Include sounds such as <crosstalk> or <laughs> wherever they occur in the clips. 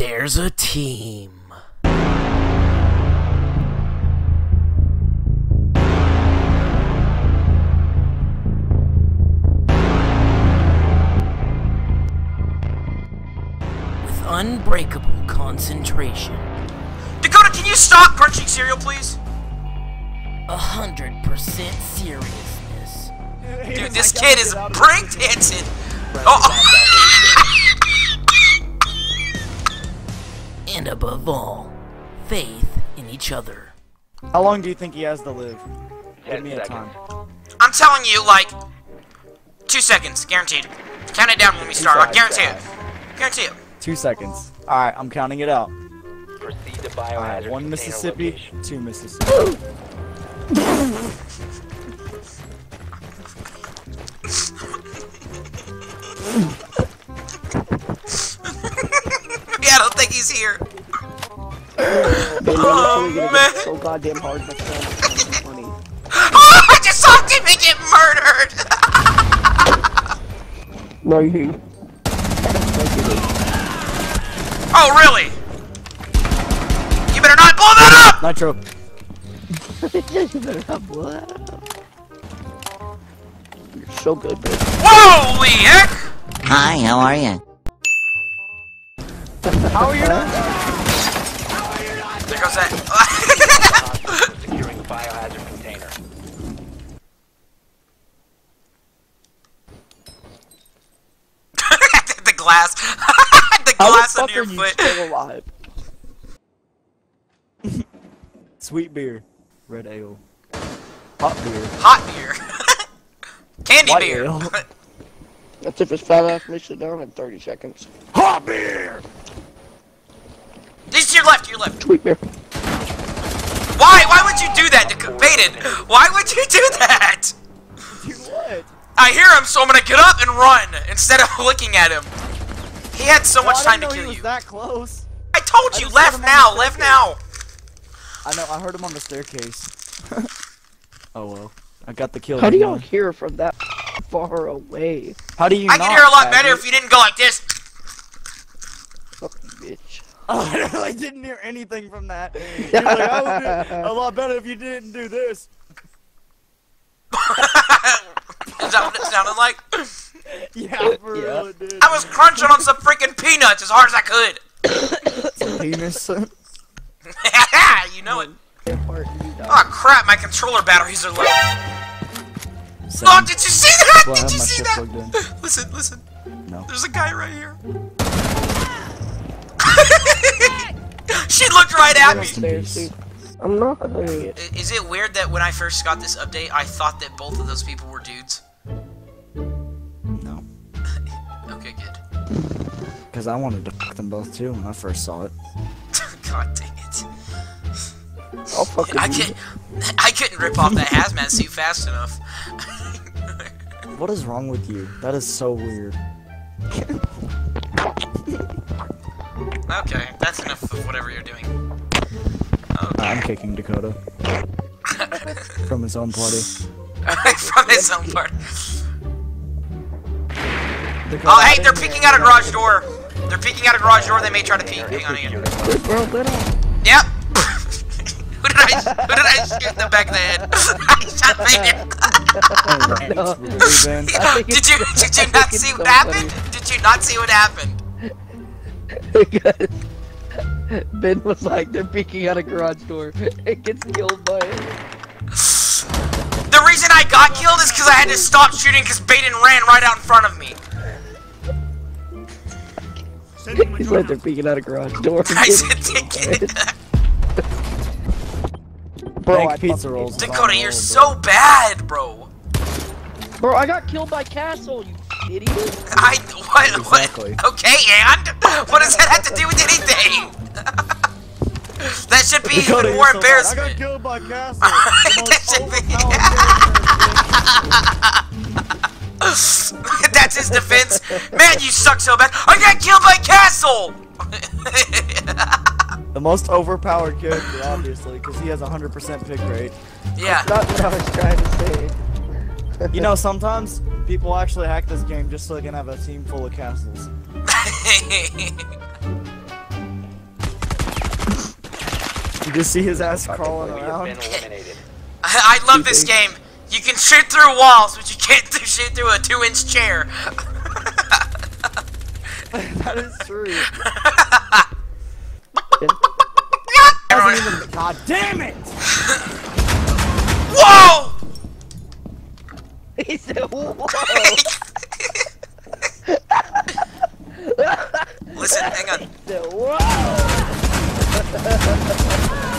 There's a team. With unbreakable concentration, Dakota, can you stop crunching cereal, please? a hundred percent seriousness, Dude, this kid is breakdancing. Oh, and above all, faith in each other. How long do you think he has to live? Give me a time. I'm telling you, like, two seconds, guaranteed. Count it down when we start. I guarantee it. Guarantee it. Two seconds. Alright, I'm counting it out. Proceed to Alright, one Mississippi, location. two Mississippi. <laughs> goddamn hard, but it's funny. Oh, I just saw Timmy get murdered. <laughs> No, you. Oh, really? You better not blow that up. Nitro. <laughs> you better not blow that up. You're so good, baby. Holy heck! Hi, how are you? How are you not? There goes that. <laughs> Securing biohazard container. <laughs> the glass. <laughs> the How glass the on fuck your are you still alive? <laughs> Sweet beer. Red ale. Hot beer. Hot beer. Candy White beer. ale. That's if it's fat ass makes it down in 30 seconds. Hot beer! This is your left, to your left. Sweet beer. Why? Why would you do that to Baden? Why would you do that? You what? I hear him, so I'm gonna get up and run instead of <laughs> looking at him. He had so much Well, I time didn't to know he kill was you. that close. I told I you, just left him now, the left now. I know, I heard him on the staircase. <laughs> oh well. I got the kill. How do y'all hear from that far away? How do you I not, could hear a lot better if you didn't go like this. Fucking <laughs> bitch. I really didn't hear anything from that. <laughs> You're like, I would do a lot better if you didn't do this. Is that what it sounded like? <laughs> Yeah, for Yeah. real, it did. I was crunching on some freaking peanuts as hard as I could. penis. you know it. That part, you die. Oh crap, my controller batteries are low. Same. Oh, did you see that? Well, Did you see that? Listen, listen. No. There's a guy right here. She looked right at me. I'm not doing it. I- Is it weird that when I first got this update, I thought that both of those people were dudes? No. <laughs> Okay, good. Because I wanted to fuck them both too when I first saw it. <laughs> God dang it. I'll fucking I can't. I couldn't rip off that hazmat suit fast enough. What is wrong with you? That is so weird. <laughs> Okay, that's enough of whatever you're doing. I'm kicking Dakota <laughs> from his own party. <laughs> From his own part. Dakota, Oh, hey, they're peeking hear out a garage door. They're peeking out a garage door. They may try to peek. Hang on, hang on. it. Bro. Yep. <laughs> who did I? Who did I shoot in the back of the head? I shot Baden. No. it's really, Ben. I think did you? Did you not see what happened? Did you not see what happened? Because <laughs> Ben was like, they're peeking out a garage door. It gets killed by it. The reason I got killed is because I had to stop shooting because Baden ran right out in front of me. He's like, they're peeking out a garage door. <laughs> I said, take it. <laughs> Bro, Thank I pizza rolls. Dakota, you're so bad, bro. Bro, I got killed by Castle, you idiot. I what? Exactly. What? Okay, and what does that have to do with anything? that should be Dakota, even more so bad. I got killed by Castle. <laughs> That should be- <laughs> That's his defense. Man, you suck so bad. I got killed by Castle. <laughs> The most overpowered character, obviously, because he has 100% pick rate. yeah. That's Not what I was trying to say. <laughs> You know, sometimes people actually hack this game just so they can have a team full of castles. <laughs> you just see his ass crawling We have around? <laughs> I, I love this game. You can shoot through walls, but you can't th- shoot through a two-inch chair. that is true. Everyone- Wasn't even- God damn it! Whoa! He said, whoa. Listen, hang on. Said.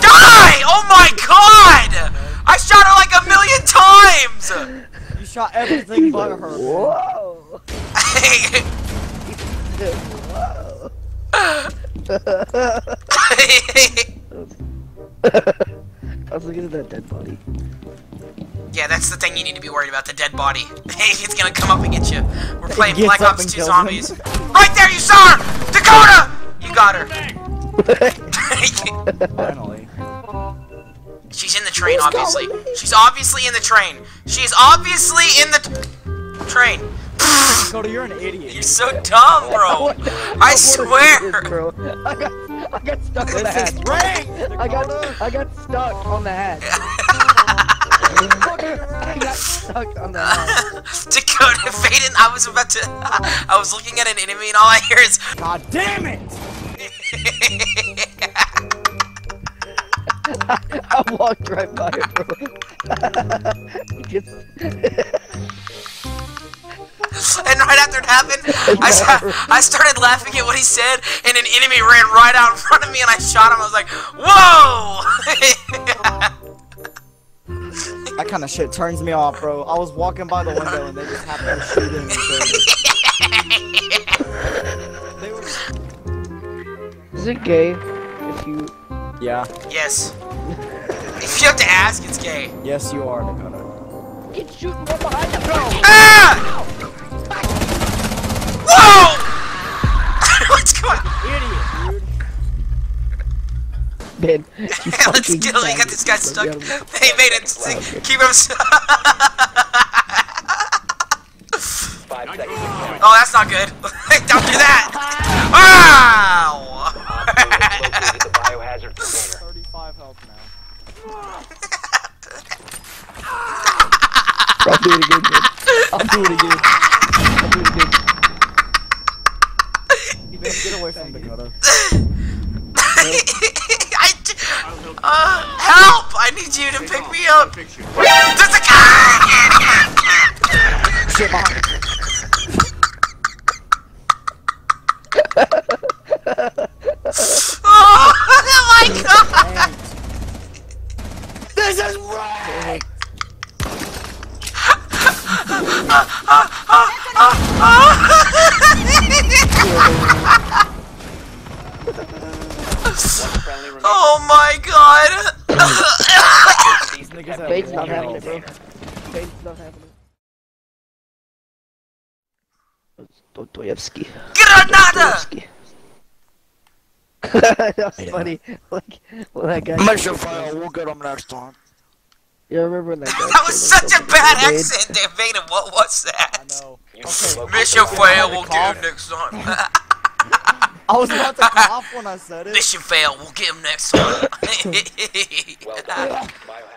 Die! Oh my god! I shot her like a million times! You shot everything but her. <laughs> Whoa. Hey, <laughs> I was looking at that dead body. Yeah, that's the thing you need to be worried about, the dead body. Hey, <laughs> it's gonna come up and get you. We're playing Black Ops 2 Zombies. him. Right there, you saw her! Dakota! You got her. <laughs> Finally. She's in the train, obviously. She's obviously in the train. She's obviously in the train. <sighs> Dakota, you're an idiot. You're so dumb, bro. I swear. Bro. <laughs> I got, I got stuck on the This is hatch. I got, I got stuck on the hatch. <laughs> Dakota Faden, I was about to. <laughs> I was looking at an enemy and all I hear is. God damn it! <laughs> I walked right by it, bro. Just, And right after it happened, I, sta- I started laughing at what he said, and an enemy ran right out in front of me, and I shot him. I was like, "Whoa!" That kind of shit turns me off, bro. I was walking by the window and they just happened to shoot in. They were... is it gay if you? Yeah. yes. If you have to ask, it's gay. Yes, you are, Dakota. Get shooting from behind the Ah! Man, <laughs> you Let's kill him. We got faggot. this guy stuck. They me out of Hey, made it. Keep him. s- Five seconds to count. oh, that's not good. <laughs> Don't do that. Ow! Biohazard 35 health now. I'll do it again, man. I'll do it again. I'll do it again. <laughs> Get away from Dakota. I d- uh, help! I need you to pick me up. There's a guy! Oh my god! These Niggas detected have Fade's not one having it, bro. health. Fade's not having it. Dostoevsky. Granada! Dostoevsky. <laughs> that was funny. Like, when that guy. Mission fail, we'll get them next time. You remember when that guy? <laughs> That was such a bad with a accent, David. What was that? I that? know. Okay. located Mission the fail, we'll cough. get him next time. <laughs> I was about to cough when I said it. Mission fail, we'll get him next time. Well done. <laughs> Biohazard